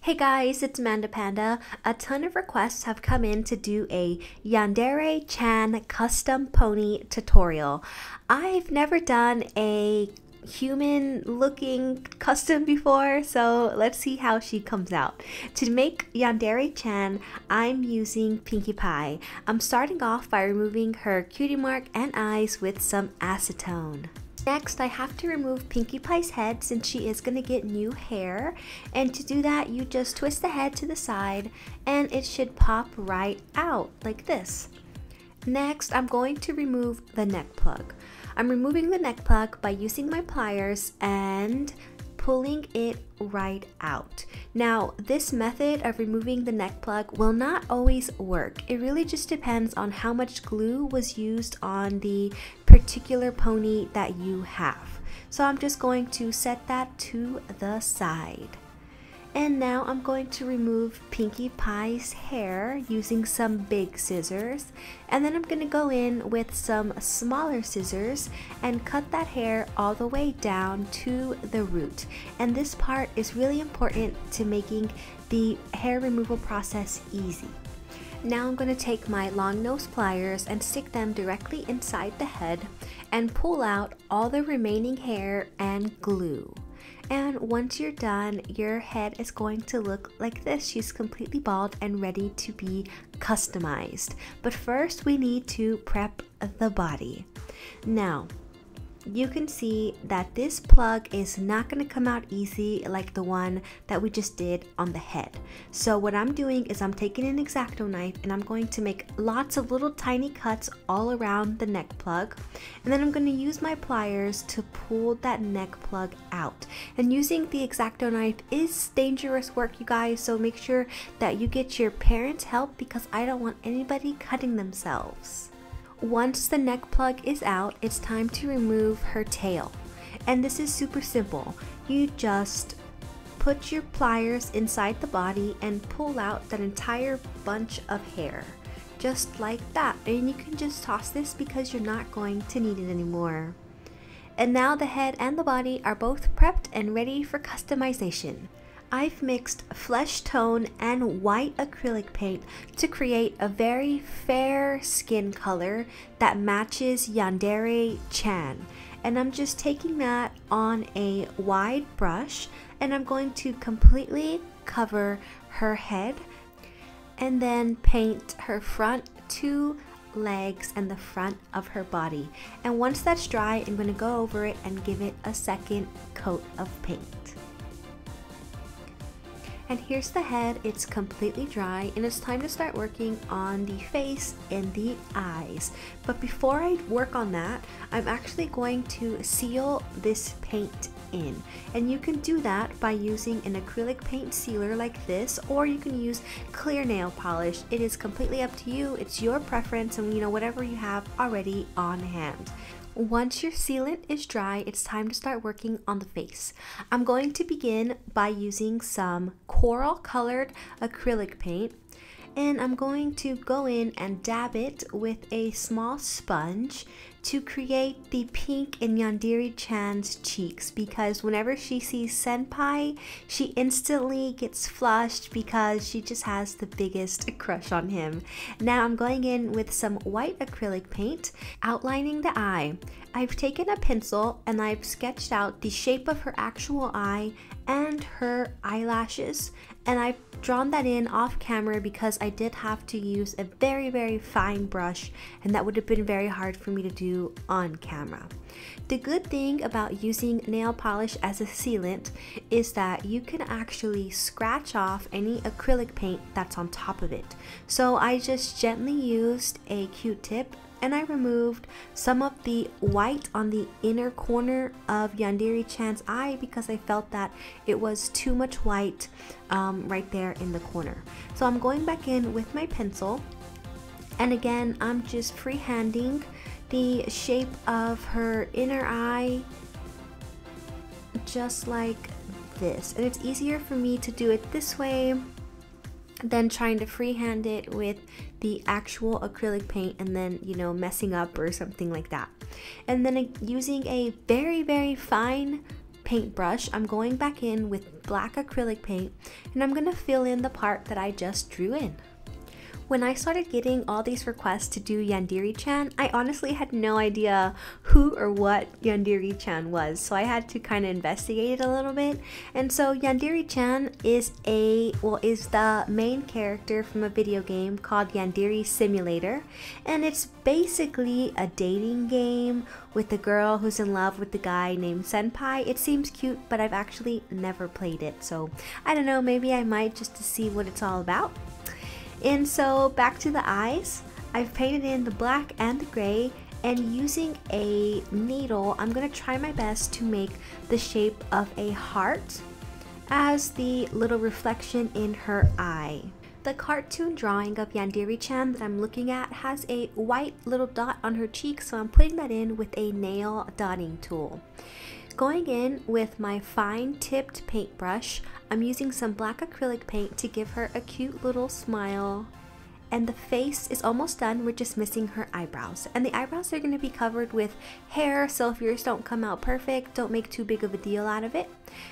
Hey guys, it's Amanda Panda. A ton of requests have come in to do a Yandere Chan custom pony tutorial. I've never done a human looking custom before so let's see how she comes out to make yandere chan i'm using pinkie pie i'm starting off by removing her cutie mark and eyes with some acetone Next, I have to remove Pinkie Pie's head since she is going to get new hair. And to do that, you just twist the head to the side and it should pop right out like this. Next, I'm going to remove the neck plug. I'm removing the neck plug by using my pliers and pulling it right out. Now, this method of removing the neck plug will not always work. It really just depends on how much glue was used on the particular pony that you have. So I'm just going to set that to the side. And now I'm going to remove Pinkie Pie's hair using some big scissors. And then I'm going to go in with some smaller scissors and cut that hair all the way down to the root. And this part is really important to making the hair removal process easy. Now I'm going to take my long nose pliers and stick them directly inside the head and pull out all the remaining hair and glue. And once you're done, your head is going to look like this. She's completely bald and ready to be customized. But first, we need to prep the body. Now, you can see that this plug is not going to come out easy like the one that we just did on the head. So what I'm doing is I'm taking an X-Acto knife and I'm going to make lots of little tiny cuts all around the neck plug. And then I'm going to use my pliers to pull that neck plug out. And using the X-Acto knife is dangerous work, you guys. So make sure that you get your parents' help because I don't want anybody cutting themselves. Once the neck plug is out, it's time to remove her tail. And this is super simple. You just put your pliers inside the body and pull out that entire bunch of hair. Just like that. And you can just toss this because you're not going to need it anymore. And now the head and the body are both prepped and ready for customization. I've mixed flesh tone and white acrylic paint to create a very fair skin color that matches Yandere Chan. And I'm just taking that on a wide brush and I'm going to completely cover her head and then paint her front two legs and the front of her body. And once that's dry, I'm going to go over it and give it a second coat of paint. And here's the head, it's completely dry and it's time to start working on the face and the eyes. But before I work on that, I'm actually going to seal this paint in. And you can do that by using an acrylic paint sealer like this or you can use clear nail polish. It is completely up to you, it's your preference and you know whatever you have already on hand. Once your sealant is dry, it's time to start working on the face. I'm going to begin by using some coral colored acrylic paint and I'm going to go in and dab it with a small sponge to create the pink in Yandere Chan's cheeks because whenever she sees Senpai, she instantly gets flushed because she just has the biggest crush on him. Now I'm going in with some white acrylic paint, outlining the eye. I've taken a pencil and I've sketched out the shape of her actual eye and her eyelashes and I've drawn that in off camera because I did have to use a very very fine brush and that would have been very hard for me to do on camera. The good thing about using nail polish as a sealant is that you can actually scratch off any acrylic paint that's on top of it. So I just gently used a q-tip and I removed some of the white on the inner corner of Yandere Chan's eye because I felt that it was too much white um, right there in the corner. So I'm going back in with my pencil and again I'm just freehanding the shape of her inner eye just like this and it's easier for me to do it this way than trying to freehand it with the actual acrylic paint and then you know messing up or something like that and then uh, using a very very fine paintbrush, I'm going back in with black acrylic paint and I'm gonna fill in the part that I just drew in. When I started getting all these requests to do Yandere-chan, I honestly had no idea who or what Yandere-chan was, so I had to kind of investigate it a little bit. And so Yandere-chan is a well is the main character from a video game called Yandere Simulator, and it's basically a dating game with a girl who's in love with the guy named Senpai. It seems cute, but I've actually never played it, so I don't know, maybe I might just to see what it's all about. And so back to the eyes, I've painted in the black and the gray and using a needle, I'm to try my best to make the shape of a heart as the little reflection in her eye. The cartoon drawing of Yandere-chan that I'm looking at has a white little dot on her cheek, so I'm putting that in with a nail dotting tool. Going in with my fine tipped paintbrush, I'm using some black acrylic paint to give her a cute little smile. And the face is almost done, we're just missing her eyebrows. And the eyebrows are going to be covered with hair, so if yours don't come out perfect, don't make too big of a deal out of it.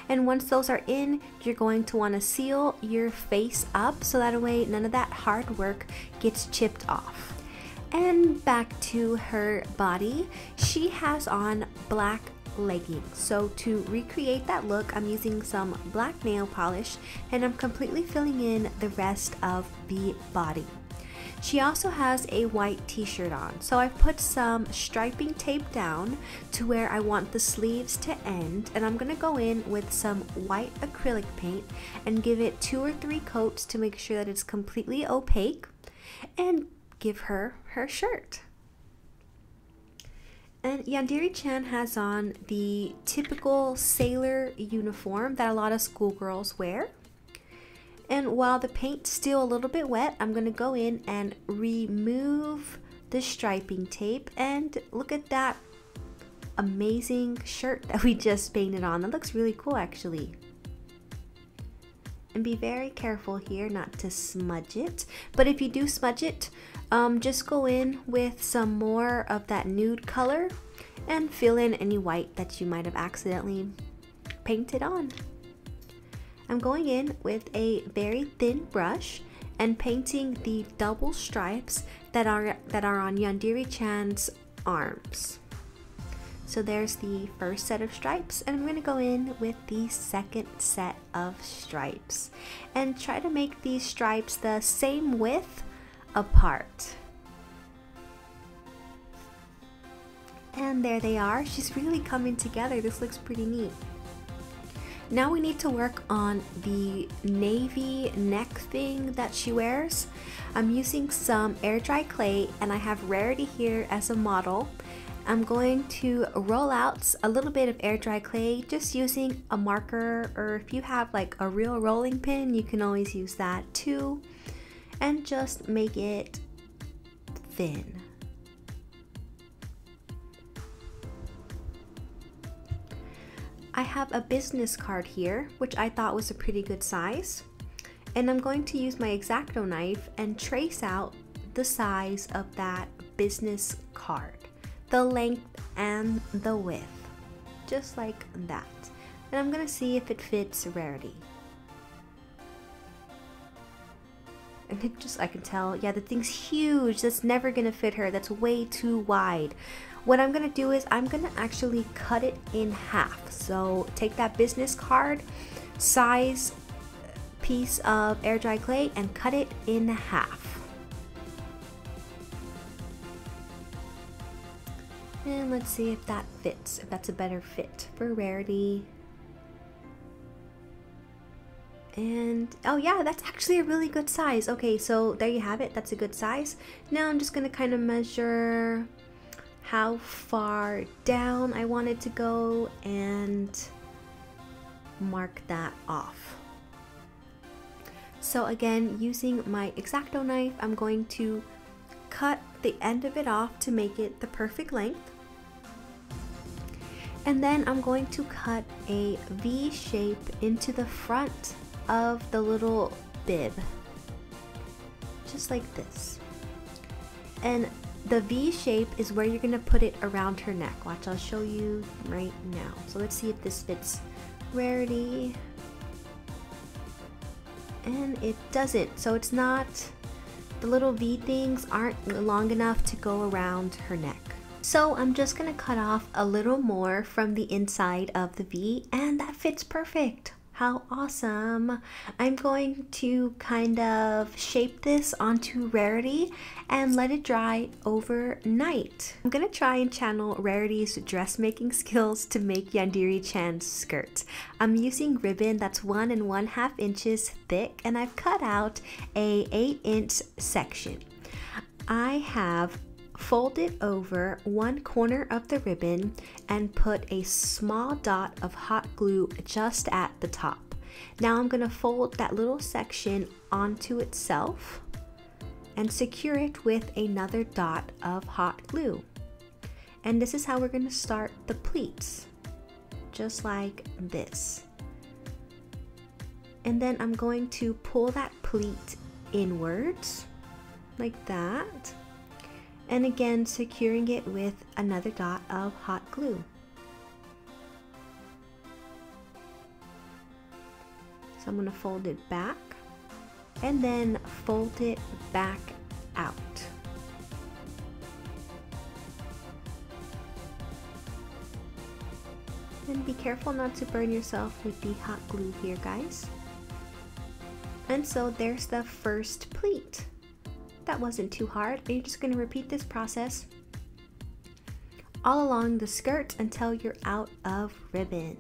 And once those are in, you're going to want to seal your face up so that way none of that hard work gets chipped off. And back to her body, she has on black leggings. So to recreate that look, I'm using some black nail polish and I'm completely filling in the rest of the body. She also has a white t-shirt on. So I've put some striping tape down to where I want the sleeves to end and I'm going to go in with some white acrylic paint and give it two or three coats to make sure that it's completely opaque and give her her shirt. And Yandere-chan has on the typical sailor uniform that a lot of schoolgirls wear. And while the paint's still a little bit wet, I'm going to go in and remove the striping tape and look at that amazing shirt that we just painted on. That looks really cool actually. And be very careful here not to smudge it. But if you do smudge it, um, just go in with some more of that nude color and fill in any white that you might have accidentally painted on. I'm going in with a very thin brush and painting the double stripes that are that are on Yandere-chan's arms. So there's the first set of stripes and I'm going to go in with the second set of stripes and try to make these stripes the same width apart. And there they are. She's really coming together. This looks pretty neat. Now we need to work on the navy neck thing that she wears. I'm using some air dry clay and I have Rarity here as a model. I'm going to roll out a little bit of air dry clay just using a marker or if you have like a real rolling pin you can always use that too and just make it thin. I have a business card here, which I thought was a pretty good size. And I'm going to use my X-Acto knife and trace out the size of that business card, the length and the width, just like that. And I'm gonna see if it fits Rarity. And it just I can tell yeah the thing's huge that's never gonna fit her that's way too wide. What I'm gonna do is I'm gonna actually cut it in half so take that business card size uh, piece of air dry clay and cut it in half. And let's see if that fits if that's a better fit for rarity and oh yeah that's actually a really good size. Okay so there you have it. That's a good size. Now I'm just gonna kind of measure how far down I want it to go and mark that off. So again using my X-Acto knife I'm going to cut the end of it off to make it the perfect length. And then I'm going to cut a V shape into the front of the little bib. Just like this. And the V shape is where you're gonna put it around her neck. Watch, I'll show you right now. So let's see if this fits Rarity. And it doesn't, so it's not, the little V things aren't long enough to go around her neck. So I'm just gonna cut off a little more from the inside of the V and that fits perfect. How awesome! I'm going to kind of shape this onto Rarity and let it dry overnight. I'm gonna try and channel Rarity's dressmaking skills to make Yandere Chan's skirt. I'm using ribbon that's one and one half inches thick and I've cut out a 8 inch section. I have folded over one corner of the ribbon and put a small dot of hot glue just at the top. Now I'm going to fold that little section onto itself and secure it with another dot of hot glue. And this is how we're going to start the pleats, just like this. And then I'm going to pull that pleat inwards, like that and again securing it with another dot of hot glue. So I'm going to fold it back and then fold it back out. And be careful not to burn yourself with the hot glue here guys. And so there's the first pleat. That wasn't too hard. And you're just going to repeat this process all along the skirt until you're out of ribbon.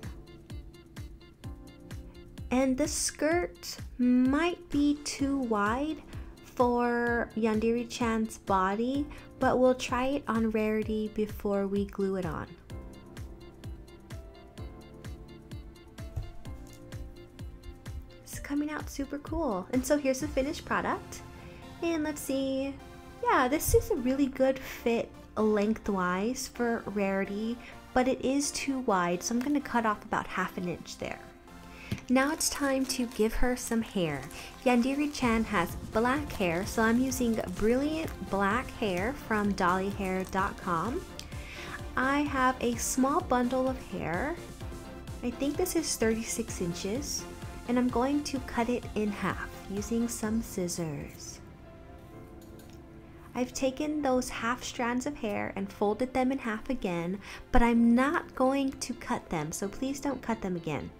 And the skirt might be too wide for Yandere Chan's body, but we'll try it on Rarity before we glue it on. It's coming out super cool. And so here's the finished product. And let's see. Yeah, this is a really good fit lengthwise for Rarity, but it is too wide, so I'm going to cut off about half an inch there. Now it's time to give her some hair. Yandere Chan has black hair, so I'm using Brilliant Black Hair from dollyhair.com. I have a small bundle of hair. I think this is 36 inches, and I'm going to cut it in half using some scissors. I've taken those half strands of hair and folded them in half again, but I'm not going to cut them, so please don't cut them again.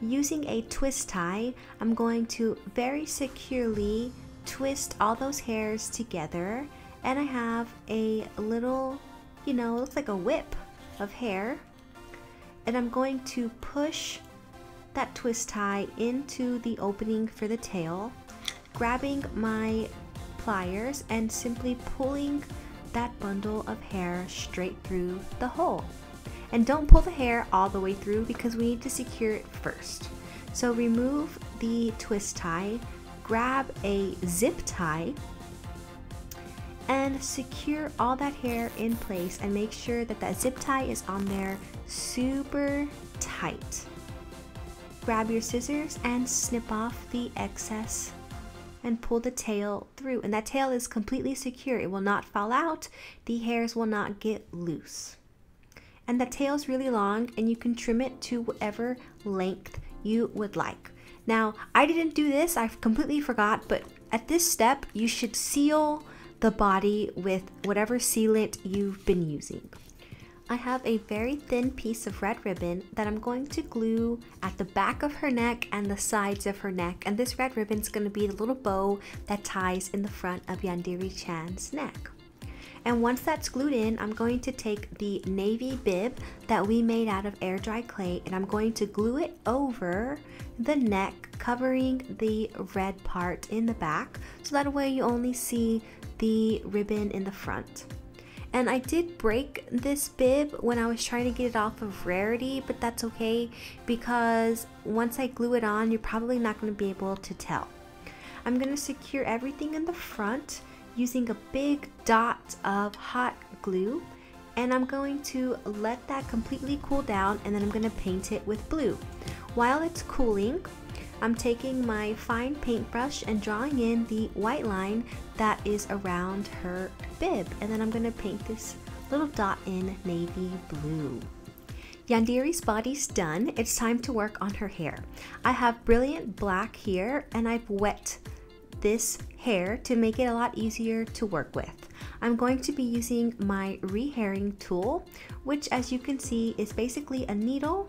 Using a twist tie, I'm going to very securely twist all those hairs together and I have a little, you know, looks like a whip of hair and I'm going to push that twist tie into the opening for the tail, grabbing my pliers and simply pulling that bundle of hair straight through the hole. And don't pull the hair all the way through because we need to secure it first. So remove the twist tie, grab a zip tie, and secure all that hair in place and make sure that that zip tie is on there super tight. Grab your scissors and snip off the excess and pull the tail through. And that tail is completely secure. It will not fall out. The hairs will not get loose. And the tail is really long and you can trim it to whatever length you would like. Now, I didn't do this. I completely forgot, but at this step, you should seal the body with whatever sealant you've been using. I have a very thin piece of red ribbon that I'm going to glue at the back of her neck and the sides of her neck. And this red ribbon is going to be the little bow that ties in the front of Yandere Chan's neck. And once that's glued in, I'm going to take the navy bib that we made out of air dry clay and I'm going to glue it over the neck, covering the red part in the back. So that way you only see the ribbon in the front. And I did break this bib when I was trying to get it off of Rarity, but that's okay because once I glue it on, you're probably not going to be able to tell. I'm going to secure everything in the front using a big dot of hot glue and I'm going to let that completely cool down and then I'm going to paint it with blue. While it's cooling, I'm taking my fine paintbrush and drawing in the white line that is around her bib. And then I'm going to paint this little dot in navy blue. Yandere's body's done. It's time to work on her hair. I have brilliant black here and I've wet this hair to make it a lot easier to work with. I'm going to be using my rehairing tool, which as you can see is basically a needle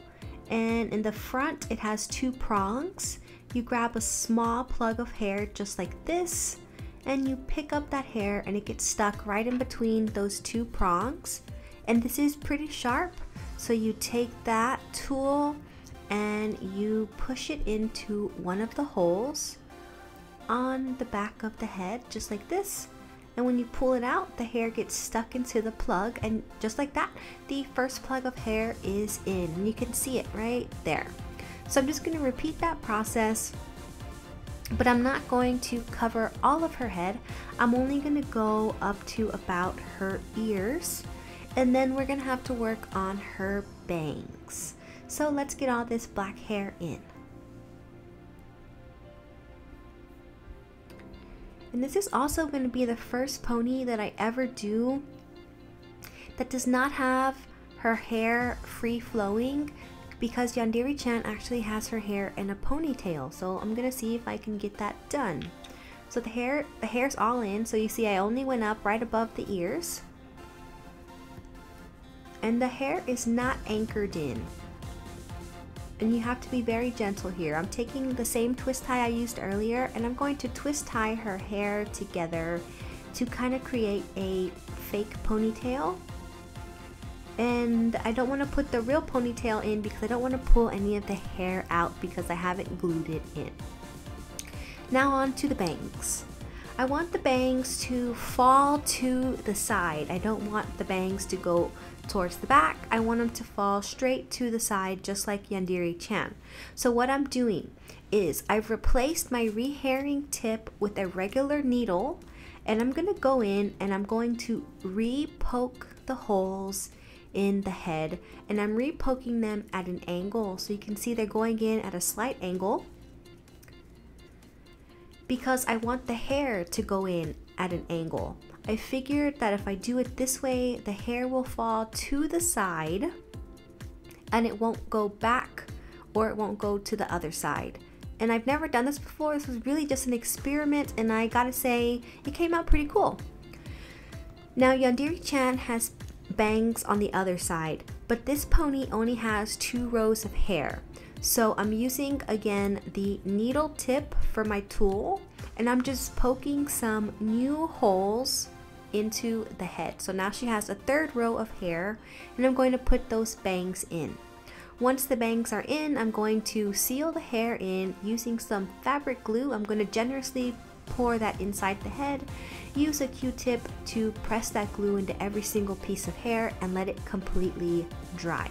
and in the front it has two prongs. You grab a small plug of hair just like this and you pick up that hair and it gets stuck right in between those two prongs. And this is pretty sharp, so you take that tool and you push it into one of the holes on the back of the head, just like this. And when you pull it out, the hair gets stuck into the plug, and just like that, the first plug of hair is in. And you can see it right there. So I'm just going to repeat that process, but I'm not going to cover all of her head. I'm only going to go up to about her ears, and then we're going to have to work on her bangs. So let's get all this black hair in. And this is also going to be the first pony that I ever do that does not have her hair free flowing because Yandere Chan actually has her hair in a ponytail. So I'm going to see if I can get that done. So the hair, the hair's all in. So you see I only went up right above the ears. And the hair is not anchored in and you have to be very gentle here. I'm taking the same twist tie I used earlier and I'm going to twist tie her hair together to kind of create a fake ponytail. And I don't want to put the real ponytail in because I don't want to pull any of the hair out because I haven't glued it in. Now on to the bangs. I want the bangs to fall to the side. I don't want the bangs to go towards the back. I want them to fall straight to the side just like Yandere Chan. So what I'm doing is I've replaced my rehairing tip with a regular needle and I'm going to go in and I'm going to re-poke the holes in the head and I'm re-poking them at an angle so you can see they're going in at a slight angle because I want the hair to go in at an angle. I figured that if I do it this way, the hair will fall to the side and it won't go back or it won't go to the other side. And I've never done this before. This was really just an experiment and I gotta say, it came out pretty cool. Now Yandere Chan has bangs on the other side, but this pony only has two rows of hair. So I'm using again the needle tip for my tool and I'm just poking some new holes into the head. So now she has a third row of hair and I'm going to put those bangs in. Once the bangs are in, I'm going to seal the hair in using some fabric glue. I'm going to generously pour that inside the head. Use a q-tip to press that glue into every single piece of hair and let it completely dry.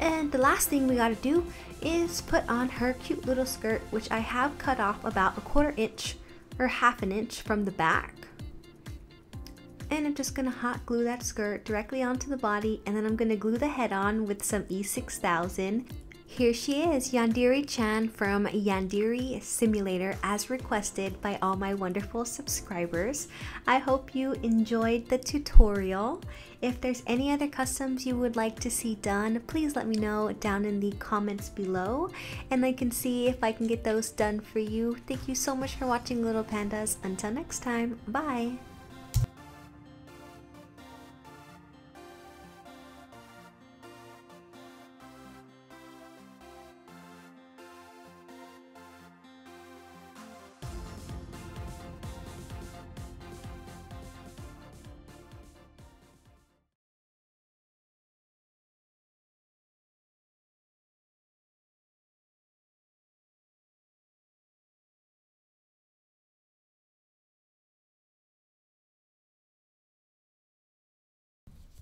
And the last thing we gotta do is put on her cute little skirt, which I have cut off about a quarter inch or half an inch from the back. And I'm just gonna hot glue that skirt directly onto the body and then I'm gonna glue the head on with some E6000 here she is, Yandere Chan from Yandere Simulator as requested by all my wonderful subscribers. I hope you enjoyed the tutorial. If there's any other customs you would like to see done, please let me know down in the comments below and I can see if I can get those done for you. Thank you so much for watching Little Pandas. Until next time, bye!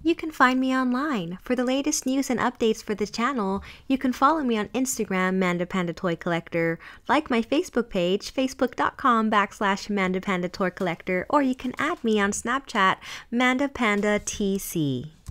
You can find me online. For the latest news and updates for the channel, you can follow me on Instagram, Manda Panda Toy Collector, like my Facebook page, facebook.com backslash Manda Panda Toy Collector, or you can add me on Snapchat, Manda Panda TC.